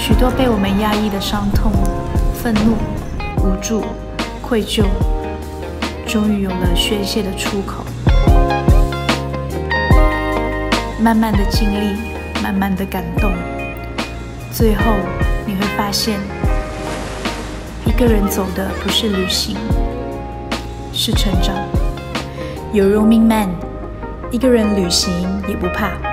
许多被我们压抑的伤痛、愤怒、无助、愧疚，终于有了宣泄的出口。慢慢的经历，慢慢的感动，最后你会发现，一个人走的不是旅行，是成长。有 Roaming Man，一个人旅行也不怕。